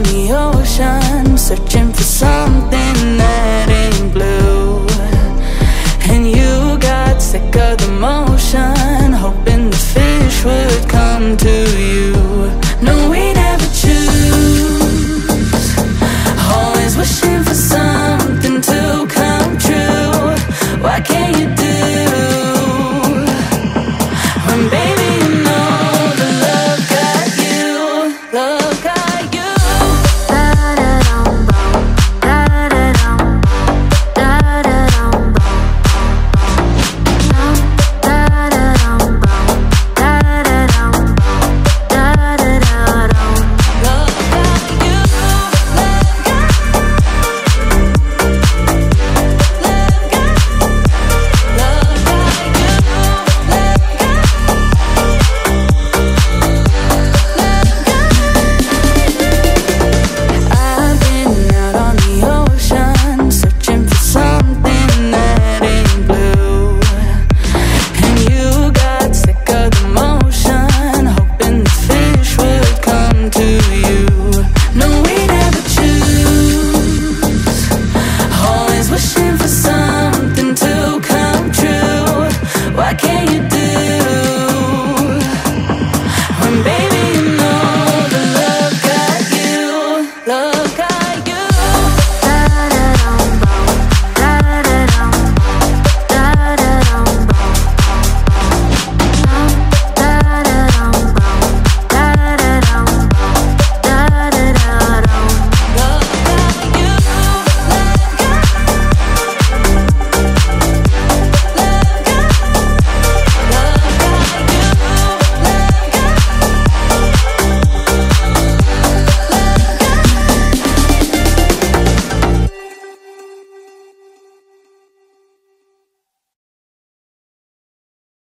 on the ocean Searching for something that ain't blue. And you got sick of the motion Hoping the fish would come to you. No, we never choose. Always wishing for something to come true. Why can't you do? When baby you know the love got you Love